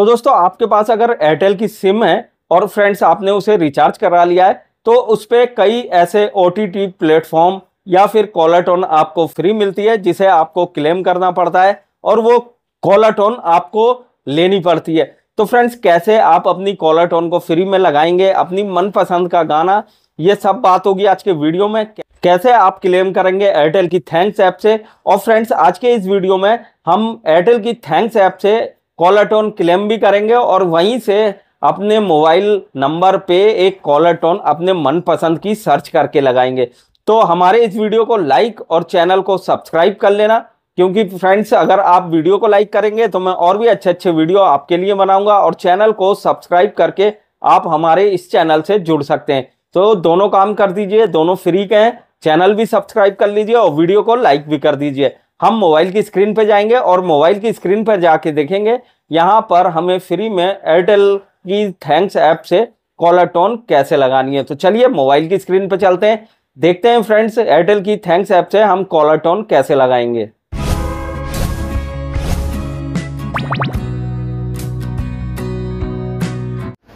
तो दोस्तों, आपके पास अगर एयरटेल की सिम है और फ्रेंड्स, आपने उसे रिचार्ज करा लिया है तो उस पर कई ऐसे ओ टी प्लेटफॉर्म या फिर कॉलर आपको फ्री मिलती है, जिसे आपको क्लेम करना पड़ता है और वो कॉलर आपको लेनी पड़ती है। तो फ्रेंड्स, कैसे आप अपनी कॉलर को फ्री में लगाएँगे, अपनी मनपसंद का गाना, ये सब बात होगी आज के वीडियो में। कैसे आप क्लेम करेंगे एयरटेल की थैंक्स ऐप से? और फ्रेंड्स, आज के इस वीडियो में हम एयरटेल की थैंक्स ऐप से कॉलर टोन क्लेम भी करेंगे और वहीं से अपने मोबाइल नंबर पे एक कॉलर टोन अपने मनपसंद की सर्च करके लगाएँगे। तो हमारे इस वीडियो को लाइक और चैनल को सब्सक्राइब कर लेना, क्योंकि फ्रेंड्स, अगर आप वीडियो को लाइक करेंगे तो मैं और भी अच्छे अच्छे वीडियो आपके लिए बनाऊँगा और चैनल को सब्सक्राइब करके आप हमारे इस चैनल से जुड़ सकते हैं। तो दोनों काम कर दीजिए, दोनों फ्री के हैं। चैनल भी सब्सक्राइब कर लीजिए और वीडियो को लाइक भी कर दीजिए। हम मोबाइल की स्क्रीन पर जाएँगे और मोबाइल की स्क्रीन पर जाके देखेंगे। यहाँ पर हमें फ्री में एयरटेल की थैंक्स ऐप से कॉलर टोन कैसे लगानी है। तो चलिए मोबाइल की स्क्रीन पर चलते हैं। देखते हैं फ्रेंड्स एयरटेल की थैंक्स ऐप से हम कॉलर टोन कैसे लगाएँगे।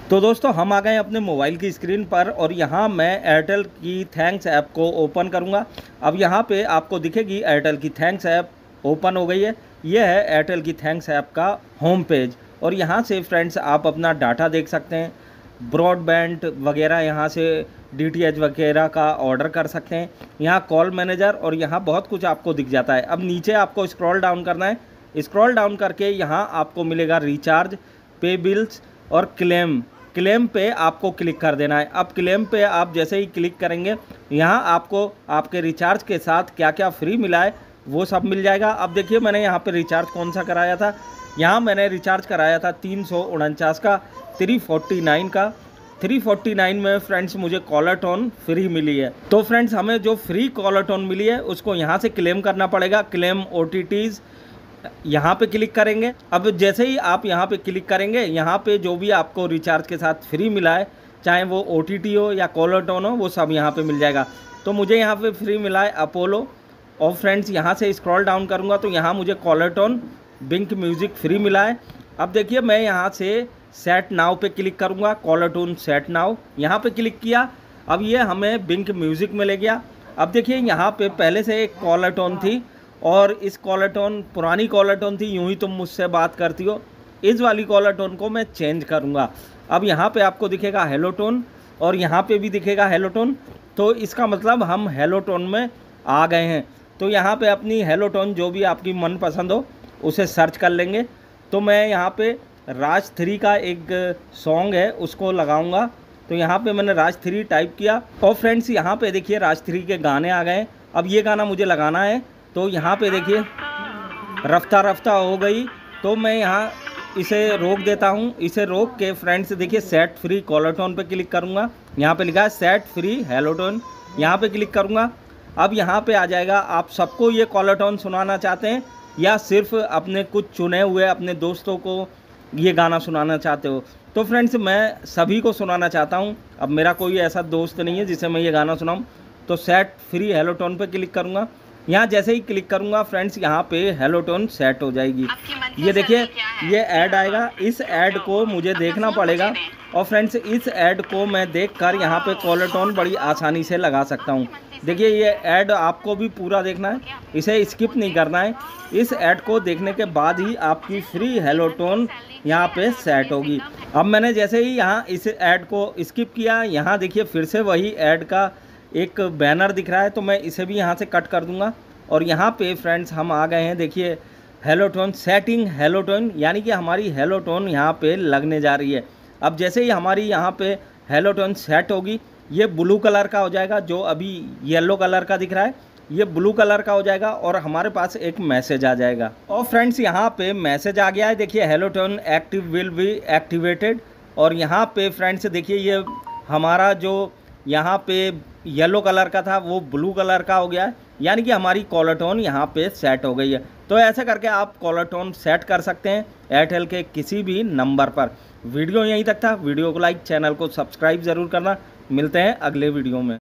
तो दोस्तों, हम आ गए अपने मोबाइल की स्क्रीन पर और यहाँ मैं एयरटेल की थैंक्स ऐप को ओपन करूँगा। अब यहाँ पे आपको दिखेगी एयरटेल की थैंक्स ऐप ओपन हो गई है। ये है एयरटेल की थैंक्स ऐप का होम पेज और यहाँ से फ्रेंड्स आप अपना डाटा देख सकते हैं। ब्रॉडबैंड वगैरह यहाँ से DTH वगैरह का ऑर्डर कर सकते हैं। यहाँ कॉल मैनेजर और यहाँ बहुत कुछ आपको दिख जाता है। अब नीचे आपको स्क्रॉल डाउन करना है। स्क्रॉल डाउन करके यहाँ आपको मिलेगा रिचार्ज पे बिल्स और क्लेम क्लेम पे आपको क्लिक कर देना है। अब क्लेम पे आप जैसे ही क्लिक करेंगे, यहाँ आपको, आपके रिचार्ज के साथ क्या क्या फ्री मिला है, वो सब मिल जाएगा। अब देखिए, मैंने यहाँ पे रिचार्ज कौन सा कराया था? यहाँ मैंने रिचार्ज कराया था तीन सौ उनचास का, थ्री का। थ्री फोर्टी नाइन में फ्रेंड्स, मुझे कॉलर टोन फ्री मिली है। तो फ्रेंड्स, हमें जो फ्री कॉलर टोन मिली है, उसको यहाँ से क्लेम करना पड़ेगा। क्लेम ओ यहाँ पे क्लिक करेंगे। अब जैसे ही आप यहाँ पे क्लिक करेंगे, यहाँ पे जो भी आपको रिचार्ज के साथ फ्री मिला है, चाहे वो ओटीटी हो या कॉलर टोन हो, वो सब यहाँ पे मिल जाएगा। तो मुझे यहाँ पे फ्री मिला है अपोलो और फ्रेंड्स यहाँ से स्क्रॉल डाउन करूँगा तो यहाँ मुझे caller tone Wynk music free मिला है। अब देखिए, मैं यहाँ से सेट नाव पे क्लिक करूँगा। कॉलर टोन सेट नाव यहाँ पे क्लिक किया। अब ये हमें बिंक म्यूज़िक में गया। अब देखिए, यहाँ पे पहले से एक कॉलर टोन थी। और इस कॉलर टोन पुरानी कॉलर टोन थी, यूँ ही तुम मुझसे बात करती हो। इस वाली कॉलर टोन को मैं चेंज करूँगा। अब यहाँ पे आपको दिखेगा हेलो टोन और यहाँ पे भी दिखेगा हेलो टोन तो इसका मतलब हम हेलो टोन में आ गए हैं। तो यहाँ पे अपनी हेलो टोन जो भी आपकी मनपसंद हो, उसे सर्च कर लेंगे। तो मैं यहाँ पे राज थ्री का एक सॉन्ग है, उसको लगाऊँगा। तो यहाँ पे मैंने राज थ्री टाइप किया। और फ्रेंड्स यहाँ पे देखिए राज थ्री के गाने आ गए अब ये गाना मुझे लगाना है। तो यहाँ पे देखिए, रफ्ता रफ्ता हो गई। तो मैं यहाँ इसे रोक देता हूँ। इसे रोक के फ्रेंड्स देखिए सेट फ्री कॉलर टोन पे क्लिक करूँगा। यहाँ पे लिखा है सेट फ्री हेलो टोन यहाँ पे क्लिक करूँगा। अब यहाँ पे आ जाएगा। आप सबको ये कॉलर टोन सुनाना चाहते हैं या सिर्फ़ अपने कुछ चुने हुए अपने दोस्तों को ये गाना सुनाना चाहते हो? तो फ्रेंड्स मैं सभी को सुनाना चाहता हूँ। अब मेरा कोई ऐसा दोस्त नहीं है जिसे मैं ये गाना सुनाऊँ। तो सेट फ्री हेलो टोन पर क्लिक करूँगा। यहाँ जैसे ही क्लिक करूँगा, फ्रेंड्स, यहाँ पे हेलो टोन सेट हो जाएगी। ये देखिए, ये ऐड आएगा। इस ऐड को मुझे देखना पड़ेगा। और फ्रेंड्स, इस ऐड को मैं देखकर यहाँ पे कॉलर टोन बड़ी आसानी से लगा सकता हूँ। देखिए, ये ऐड आपको भी पूरा देखना है। इसे स्किप नहीं करना है। इस ऐड को देखने के बाद ही आपकी फ्री हेलो टोन यहाँ पे सेट होगी। अब मैंने जैसे ही यहाँ इस ऐड को स्किप किया, यहाँ देखिए फिर से वही ऐड का एक बैनर दिख रहा है तो मैं इसे भी यहाँ से कट कर दूँगा। और यहाँ पे फ्रेंड्स हम आ गए हैं। देखिए हेलोटोन सेटिंग हेलोटोन यानी कि हमारी हेलोटोन यहाँ पे लगने जा रही है। अब जैसे ही हमारी यहाँ पे हेलोटोन सेट होगी, ये ब्लू कलर का हो जाएगा, जो अभी येलो कलर का दिख रहा है। ये ब्लू कलर का हो जाएगा और हमारे पास एक मैसेज आ जाएगा। और फ्रेंड्स यहाँ पे मैसेज आ गया है। देखिए hello tone active will be activated और यहाँ पे फ्रेंड्स देखिए, ये हमारा जो यहाँ पे येलो कलर का था, वो ब्लू कलर का हो गया है यानी कि हमारी कॉलर टोन यहाँ पे सेट हो गई है। तो ऐसे करके आप कॉलर टोन सेट कर सकते हैं एयरटेल के किसी भी नंबर पर। वीडियो यहीं तक था, वीडियो को लाइक चैनल को सब्सक्राइब ज़रूर करना। मिलते हैं अगले वीडियो में।